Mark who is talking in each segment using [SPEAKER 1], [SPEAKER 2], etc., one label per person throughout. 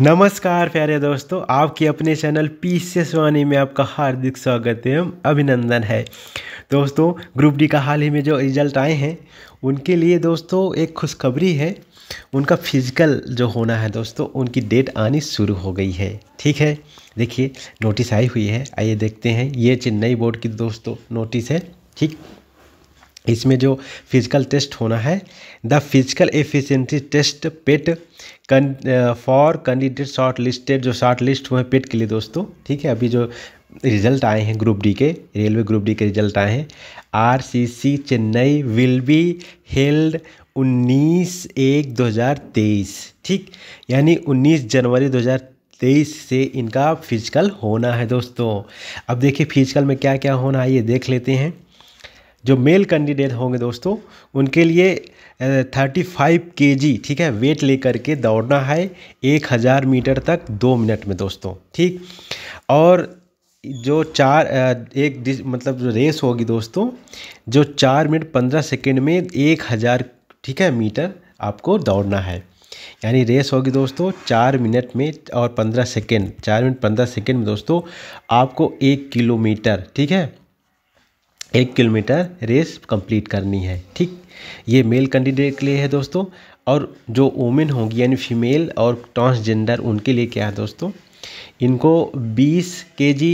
[SPEAKER 1] नमस्कार, प्यारे दोस्तों, आपके अपने चैनल पी वाणी में आपका हार्दिक स्वागत है अभिनंदन है। दोस्तों, ग्रुप डी का हाल ही में जो रिज़ल्ट आए हैं, उनके लिए दोस्तों एक खुशखबरी है। उनका फ़िज़िकल जो होना है दोस्तों, उनकी डेट आनी शुरू हो गई है। ठीक है? देखिए, नोटिस आई हुई है। आइए देखते हैं। ये चेन्नई बोर्ड की दोस्तों नोटिस है। ठीक? इसमें जो फ़िज़िकल टेस्ट होना है the physical efficiency test PET for candidate short listed जो शॉर्ट लिस्ट हुए पेट के लिए दोस्तों, ठीक है? अभी जो रिज़ल्ट आए हैं ग्रुप डी के रेलवे ग्रुप डी के रिज़ल्ट आए हैं R C C Chennai will be held 19 एक 2023 ठीक? यानी 19 जनवरी 2023 से इनका फ़िज़िकल होना है दोस्तों। अब देखिए फ़िज़िकल में क्या क्या होना है, ये देख लेते हैं। जो मेल कैंडिडेट होंगे दोस्तों, उनके लिए थर्टी फाइव के जी ठीक है, वेट लेकर के दौड़ना है एक हज़ार मीटर तक दो मिनट में दोस्तों, ठीक? और जो चार एक मतलब जो रेस होगी दोस्तों, जो चार मिनट पंद्रह सेकेंड में एक हज़ार, ठीक है, मीटर आपको दौड़ना है। यानी रेस होगी दोस्तों चार मिनट में और पंद्रह सेकेंड, चार मिनट पंद्रह सेकेंड में दोस्तों आपको एक किलोमीटर, ठीक है? एक किलोमीटर रेस कंप्लीट करनी है ठीक? ये मेल कैंडिडेट के लिए है दोस्तों और जो वुमेन होंगी यानी फीमेल और ट्रांसजेंडर उनके लिए क्या है दोस्तों? इनको 20 केजी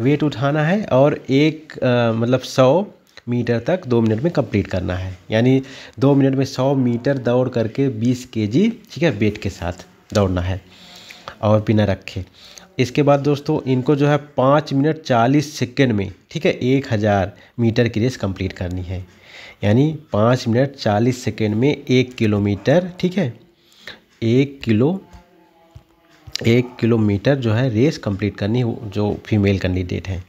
[SPEAKER 1] वेट उठाना है और एक आ, मतलब 100 मीटर तक दो मिनट में कंप्लीट करना है। यानी दो मिनट में 100 मीटर दौड़ करके 20 केजी ठीक है वेट के साथ दौड़ना है। और बिना रखे। इसके बाद दोस्तों, इनको जो है पाँच मिनट चालीस सेकेंड में, ठीक है, एक हज़ार मीटर की रेस कंप्लीट करनी है। यानी पाँच मिनट चालीस सेकेंड में एक किलोमीटर, ठीक है, एक किलो, एक किलोमीटर जो है रेस कंप्लीट करनी जो फीमेल कैंडिडेट हैं।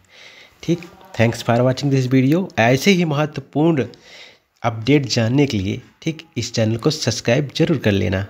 [SPEAKER 1] ठीक, thanks for watching this video. ऐसे ही महत्वपूर्ण अपडेट जानने के लिए, ठीक, इस चैनल को सब्सक्राइब ज़रूर कर लेना।